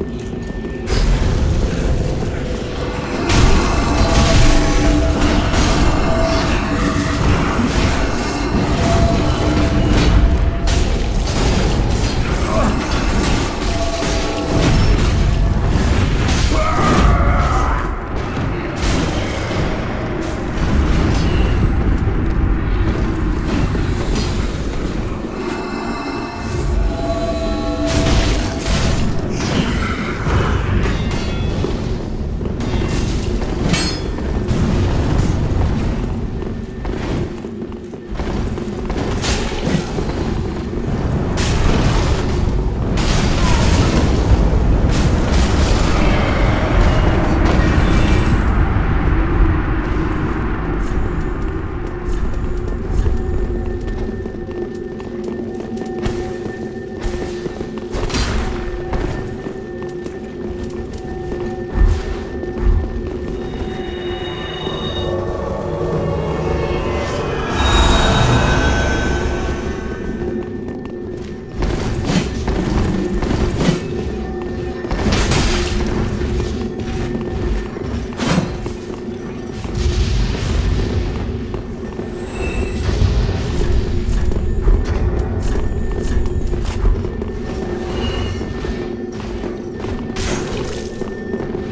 Yeah. you